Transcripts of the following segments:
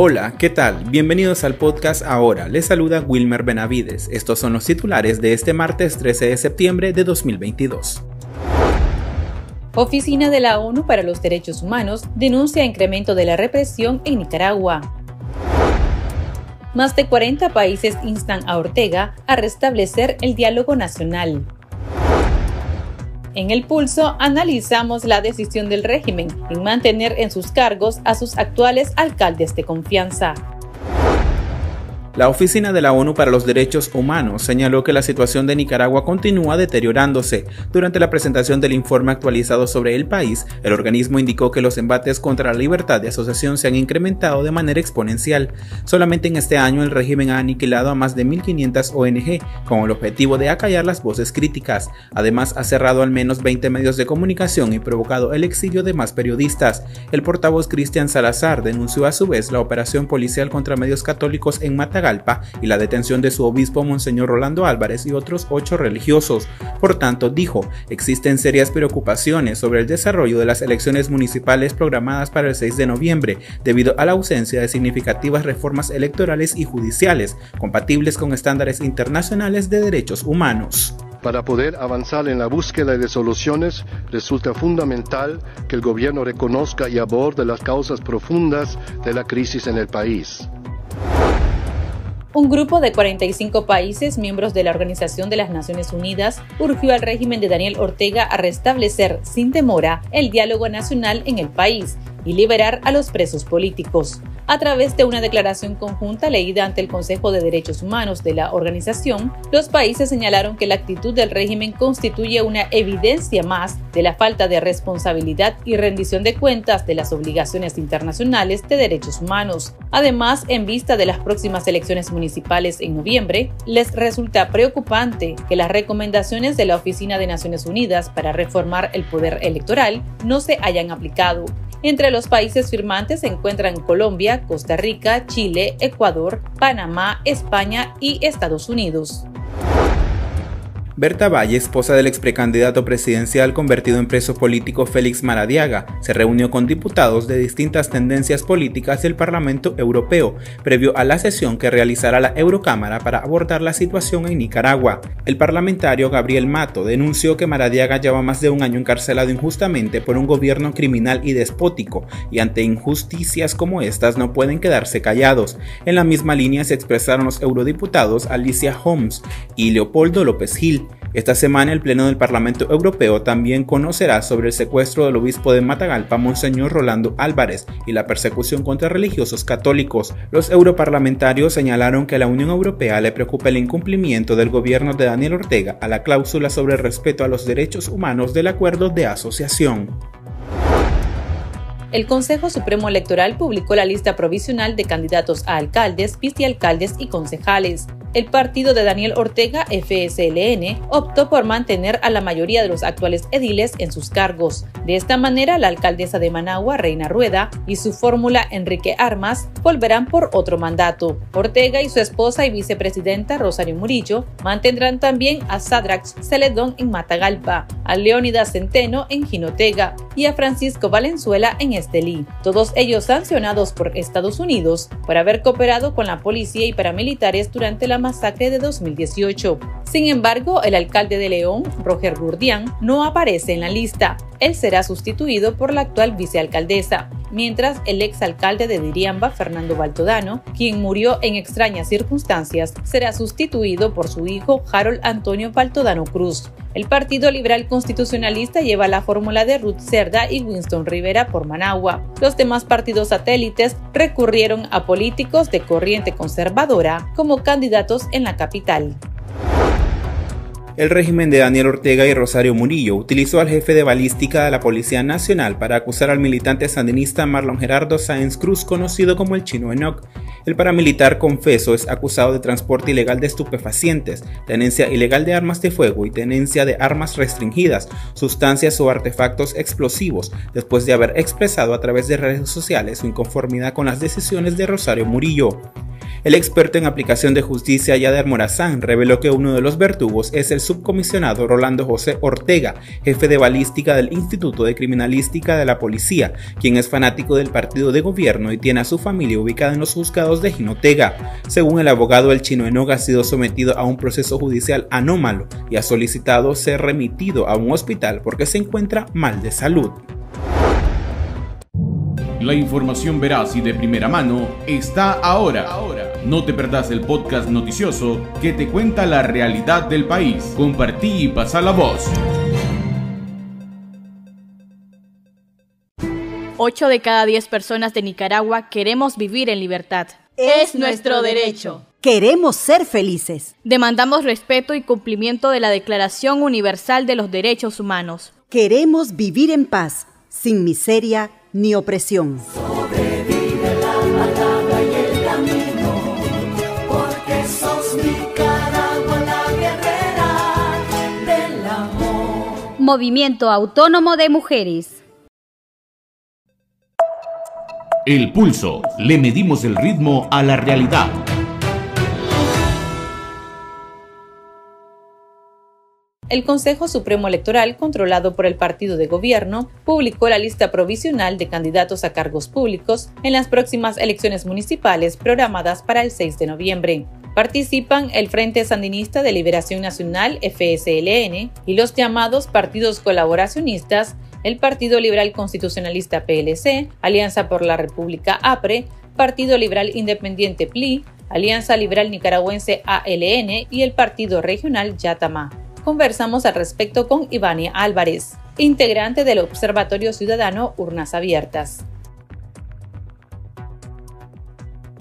Hola, ¿qué tal? Bienvenidos al podcast Ahora. Les saluda Wilmer Benavides. Estos son los titulares de este martes 13 de septiembre de 2022. Oficina de la ONU para los Derechos Humanos denuncia incremento de la represión en Nicaragua. Más de 40 países instan a Ortega a restablecer el diálogo nacional. En el pulso analizamos la decisión del régimen en mantener en sus cargos a sus actuales alcaldes de confianza. La Oficina de la ONU para los Derechos Humanos señaló que la situación de Nicaragua continúa deteriorándose. Durante la presentación del informe actualizado sobre el país, el organismo indicó que los embates contra la libertad de asociación se han incrementado de manera exponencial. Solamente en este año el régimen ha aniquilado a más de 1.500 ONG con el objetivo de acallar las voces críticas. Además, ha cerrado al menos 20 medios de comunicación y provocado el exilio de más periodistas. El portavoz Cristian Salazar denunció a su vez la operación policial contra medios católicos en Matagal y la detención de su obispo Monseñor Rolando Álvarez y otros ocho religiosos. Por tanto, dijo, existen serias preocupaciones sobre el desarrollo de las elecciones municipales programadas para el 6 de noviembre, debido a la ausencia de significativas reformas electorales y judiciales compatibles con estándares internacionales de derechos humanos. Para poder avanzar en la búsqueda de soluciones, resulta fundamental que el gobierno reconozca y aborde las causas profundas de la crisis en el país. Un grupo de 45 países miembros de la Organización de las Naciones Unidas urgió al régimen de Daniel Ortega a restablecer sin demora el diálogo nacional en el país y liberar a los presos políticos. A través de una declaración conjunta leída ante el Consejo de Derechos Humanos de la organización, los países señalaron que la actitud del régimen constituye una evidencia más de la falta de responsabilidad y rendición de cuentas de las obligaciones internacionales de derechos humanos. Además, en vista de las próximas elecciones municipales en noviembre, les resulta preocupante que las recomendaciones de la Oficina de Naciones Unidas para reformar el poder electoral no se hayan aplicado. Entre los países firmantes se encuentran Colombia, Costa Rica, Chile, Ecuador, Panamá, España y Estados Unidos. Berta Valle, esposa del ex precandidato presidencial convertido en preso político Félix Maradiaga, se reunió con diputados de distintas tendencias políticas del Parlamento Europeo, previo a la sesión que realizará la Eurocámara para abordar la situación en Nicaragua. El parlamentario Gabriel Mato denunció que Maradiaga lleva más de un año encarcelado injustamente por un gobierno criminal y despótico, y ante injusticias como estas no pueden quedarse callados. En la misma línea se expresaron los eurodiputados Alicia Holmes y Leopoldo López Gil, esta semana el Pleno del Parlamento Europeo también conocerá sobre el secuestro del obispo de Matagalpa, Monseñor Rolando Álvarez, y la persecución contra religiosos católicos. Los europarlamentarios señalaron que a la Unión Europea le preocupa el incumplimiento del gobierno de Daniel Ortega a la cláusula sobre el respeto a los derechos humanos del acuerdo de asociación el Consejo Supremo Electoral publicó la lista provisional de candidatos a alcaldes, vicealcaldes y concejales el partido de Daniel Ortega, FSLN, optó por mantener a la mayoría de los actuales ediles en sus cargos. De esta manera, la alcaldesa de Managua, Reina Rueda, y su fórmula Enrique Armas volverán por otro mandato. Ortega y su esposa y vicepresidenta Rosario Murillo mantendrán también a Sadrax Celedón en Matagalpa, a Leónidas Centeno en Jinotega y a Francisco Valenzuela en Estelí, todos ellos sancionados por Estados Unidos por haber cooperado con la policía y paramilitares durante la masacre de 2018. Sin embargo, el alcalde de León, Roger Gurdián, no aparece en la lista. Él será sustituido por la actual vicealcaldesa, mientras el exalcalde de Diriamba, Fernando Baltodano, quien murió en extrañas circunstancias, será sustituido por su hijo Harold Antonio Baltodano Cruz. El Partido Liberal Constitucionalista lleva la fórmula de Ruth Cerda y Winston Rivera por Managua. Los demás partidos satélites recurrieron a políticos de corriente conservadora como candidatos en la capital el régimen de Daniel Ortega y Rosario Murillo utilizó al jefe de balística de la Policía Nacional para acusar al militante sandinista Marlon Gerardo Sáenz Cruz, conocido como el Chino Enoch. El paramilitar confeso es acusado de transporte ilegal de estupefacientes, tenencia ilegal de armas de fuego y tenencia de armas restringidas, sustancias o artefactos explosivos, después de haber expresado a través de redes sociales su inconformidad con las decisiones de Rosario Murillo. El experto en aplicación de justicia Yader Morazán reveló que uno de los verdugos es el subcomisionado Rolando José Ortega, jefe de balística del Instituto de Criminalística de la Policía, quien es fanático del partido de gobierno y tiene a su familia ubicada en los juzgados de Jinotega. Según el abogado, el chino Enoga ha sido sometido a un proceso judicial anómalo y ha solicitado ser remitido a un hospital porque se encuentra mal de salud. La información veraz y de primera mano está ahora. No te perdás el podcast noticioso que te cuenta la realidad del país. Compartí y pasa la voz. 8 de cada 10 personas de Nicaragua queremos vivir en libertad. Es nuestro derecho. Queremos ser felices. Demandamos respeto y cumplimiento de la Declaración Universal de los Derechos Humanos. Queremos vivir en paz, sin miseria ni opresión. Sobrevive Movimiento Autónomo de Mujeres. El pulso. Le medimos el ritmo a la realidad. El Consejo Supremo Electoral, controlado por el partido de gobierno, publicó la lista provisional de candidatos a cargos públicos en las próximas elecciones municipales programadas para el 6 de noviembre. Participan el Frente Sandinista de Liberación Nacional, FSLN, y los llamados partidos colaboracionistas, el Partido Liberal Constitucionalista PLC, Alianza por la República APRE, Partido Liberal Independiente PLI, Alianza Liberal Nicaragüense ALN y el Partido Regional Yatama conversamos al respecto con Ivania Álvarez, integrante del Observatorio Ciudadano Urnas Abiertas.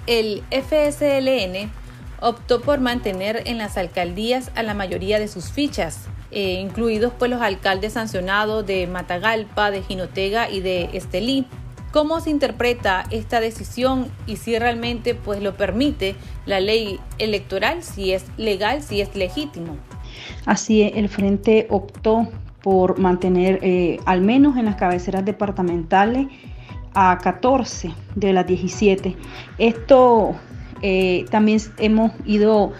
El FSLN optó por mantener en las alcaldías a la mayoría de sus fichas, eh, incluidos pues los alcaldes sancionados de Matagalpa, de Jinotega y de Estelí. ¿Cómo se interpreta esta decisión y si realmente pues lo permite la ley electoral, si es legal, si es legítimo? Así el Frente optó por mantener eh, al menos en las cabeceras departamentales a 14 de las 17. Esto eh, también hemos ido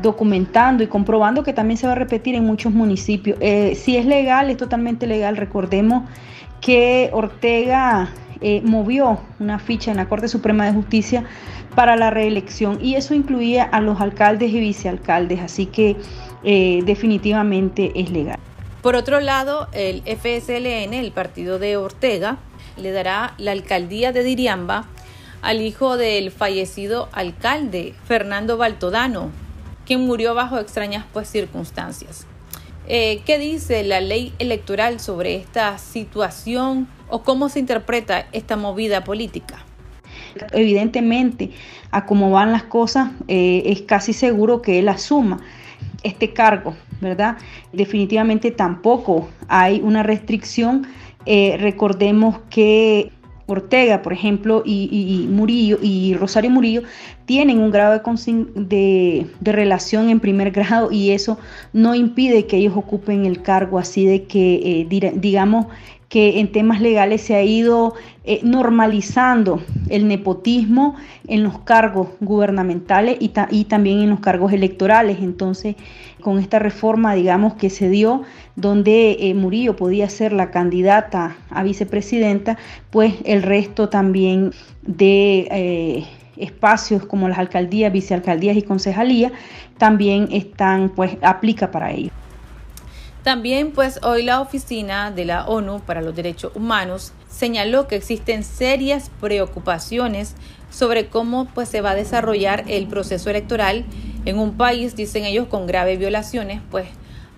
documentando y comprobando que también se va a repetir en muchos municipios. Eh, si es legal, es totalmente legal. Recordemos que Ortega movió una ficha en la Corte Suprema de Justicia para la reelección y eso incluía a los alcaldes y vicealcaldes. Así que eh, definitivamente es legal. Por otro lado, el FSLN, el partido de Ortega, le dará la alcaldía de Diriamba al hijo del fallecido alcalde, Fernando Baltodano, quien murió bajo extrañas pues, circunstancias. Eh, ¿Qué dice la ley electoral sobre esta situación o cómo se interpreta esta movida política? Evidentemente, a cómo van las cosas, eh, es casi seguro que él asuma este cargo, ¿verdad? Definitivamente tampoco hay una restricción. Eh, recordemos que Ortega, por ejemplo, y, Murillo y Rosario Murillo tienen un grado de, de, relación en primer grado y eso no impide que ellos ocupen el cargo así de que, eh, digamos, que en temas legales se ha ido eh, normalizando el nepotismo en los cargos gubernamentales y, también en los cargos electorales. Entonces, con esta reforma, digamos, que se dio, donde eh, Murillo podía ser la candidata a vicepresidenta, pues el resto también de... Eh, espacios como las alcaldías, vicealcaldías y concejalías también están, pues, aplica para ello. También pues hoy la Oficina de la ONU para los Derechos Humanos señaló que existen serias preocupaciones sobre cómo pues se va a desarrollar el proceso electoral en un país, dicen ellos, con graves violaciones pues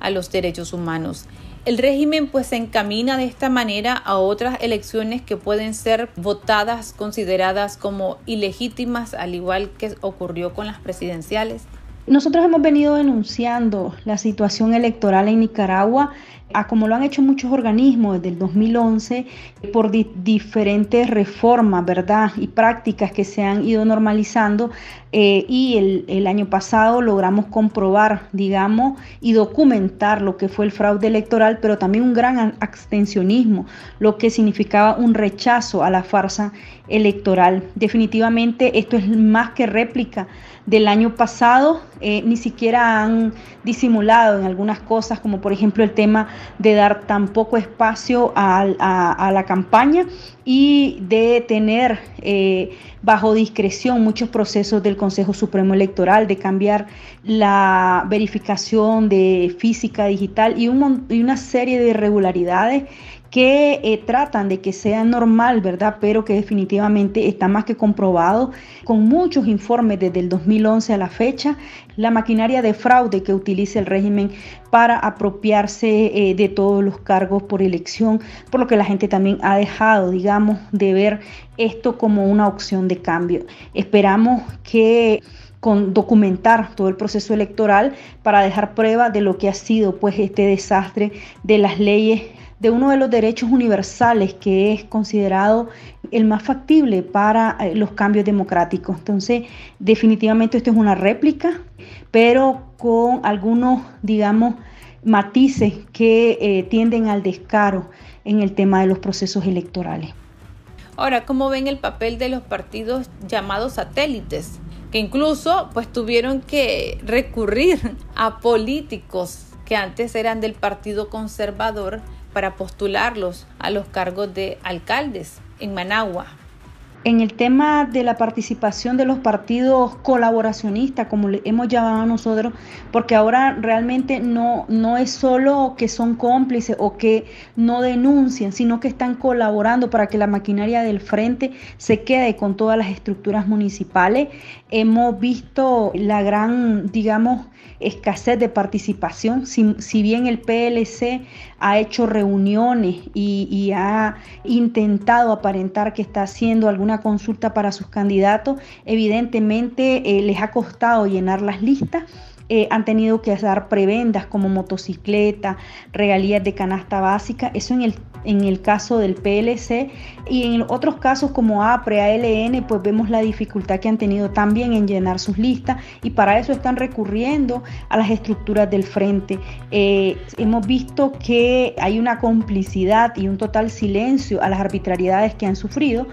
a los derechos humanos. El régimen pues se encamina de esta manera a otras elecciones que pueden ser votadas, consideradas como ilegítimas, al igual que ocurrió con las presidenciales. Nosotros hemos venido denunciando la situación electoral en Nicaragua a como lo han hecho muchos organismos desde el 2011, por diferentes reformas, ¿verdad? Y prácticas que se han ido normalizando. Eh, y el, año pasado logramos comprobar, digamos, y documentar lo que fue el fraude electoral, pero también un gran abstencionismo, lo que significaba un rechazo a la farsa electoral. Definitivamente esto es más que réplica del año pasado, eh, ni siquiera han disimulado en algunas cosas, como por ejemplo el tema de dar tan poco espacio a, la campaña y de tener eh, bajo discreción muchos procesos del Consejo Supremo Electoral, de cambiar la verificación de física digital y, y una serie de irregularidades que eh, tratan de que sea normal, ¿verdad? Pero que definitivamente está más que comprobado con muchos informes desde el 2011 a la fecha, la maquinaria de fraude que utiliza el régimen para apropiarse eh, de todos los cargos por elección, por lo que la gente también ha dejado, digamos, de ver esto como una opción de cambio. Esperamos que con documentar todo el proceso electoral para dejar prueba de lo que ha sido pues este desastre de las leyes de uno de los derechos universales que es considerado el más factible para eh, los cambios democráticos. Entonces, definitivamente esto es una réplica, pero con algunos, digamos, matices que eh, tienden al descaro en el tema de los procesos electorales. Ahora, ¿cómo ven el papel de los partidos llamados satélites? Que incluso pues tuvieron que recurrir a políticos que antes eran del Partido Conservador para postularlos a los cargos de alcaldes en Managua. En el tema de la participación de los partidos colaboracionistas, como le hemos llamado nosotros, porque ahora realmente no, no es solo que son cómplices o que no denuncian, sino que están colaborando para que la maquinaria del frente se quede con todas las estructuras municipales. Hemos visto la gran, digamos, escasez de participación. Si, bien el PLC ha hecho reuniones y, ha intentado aparentar que está haciendo alguna consulta para sus candidatos, evidentemente eh, les ha costado llenar las listas. Eh, han tenido que dar prebendas como motocicleta, regalías de canasta básica. Eso en el en el caso del PLC y en otros casos como APRE, ALN, pues vemos la dificultad que han tenido también en llenar sus listas y para eso están recurriendo a las estructuras del frente. Eh, hemos visto que hay una complicidad y un total silencio a las arbitrariedades que han sufrido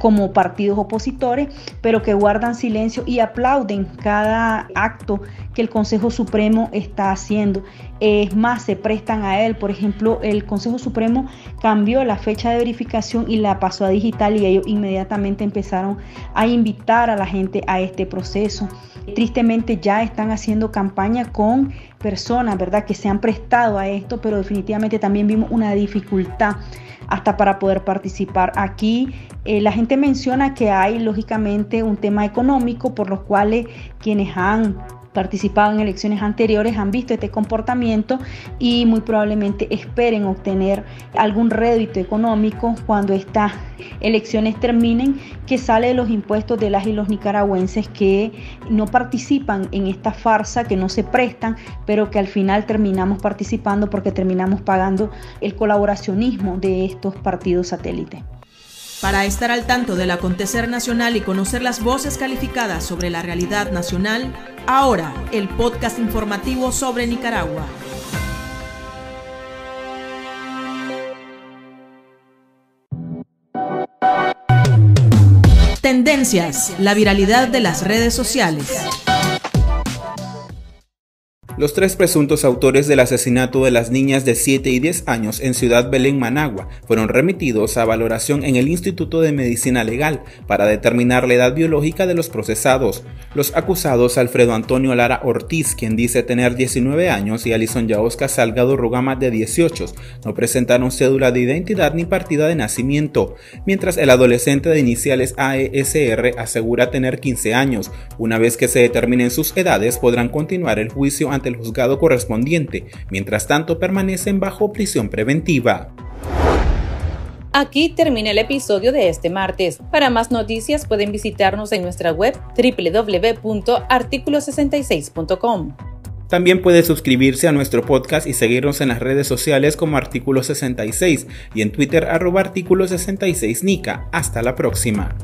como partidos opositores, pero que guardan silencio y aplauden cada acto que el Consejo Supremo está haciendo. Es más, se prestan a él. Por ejemplo, el Consejo Supremo cambió la fecha de verificación y la pasó a digital y ellos inmediatamente empezaron a invitar a la gente a este proceso. Tristemente ya están haciendo campaña con personas, ¿verdad?, que se han prestado a esto, pero definitivamente también vimos una dificultad hasta para poder participar. Aquí eh, la gente menciona que hay lógicamente un tema económico por los cuales quienes han participado en elecciones anteriores han visto este comportamiento y muy probablemente esperen obtener algún rédito económico cuando estas elecciones terminen que sale de los impuestos de las y los nicaragüenses que no participan en esta farsa, que no se prestan, pero que al final terminamos participando porque terminamos pagando el colaboracionismo de estos partidos satélites. Para estar al tanto del acontecer nacional y conocer las voces calificadas sobre la realidad nacional, ahora el podcast informativo sobre Nicaragua. Tendencias, la viralidad de las redes sociales. Los tres presuntos autores del asesinato de las niñas de 7 y 10 años en Ciudad Belén, Managua, fueron remitidos a valoración en el Instituto de Medicina Legal para determinar la edad biológica de los procesados. Los acusados Alfredo Antonio Lara Ortiz, quien dice tener 19 años, y Alison Yaosca Salgado Rugama de 18, no presentaron cédula de identidad ni partida de nacimiento, mientras el adolescente de iniciales AESR asegura tener 15 años. Una vez que se determinen sus edades, podrán continuar el juicio ante el juzgado correspondiente, mientras tanto permanecen bajo prisión preventiva. Aquí termina el episodio de este martes. Para más noticias pueden visitarnos en nuestra web www.articulo66.com. También puede suscribirse a nuestro podcast y seguirnos en las redes sociales como Artículo 66 y en Twitter arroba Artículo 66 Nica. Hasta la próxima.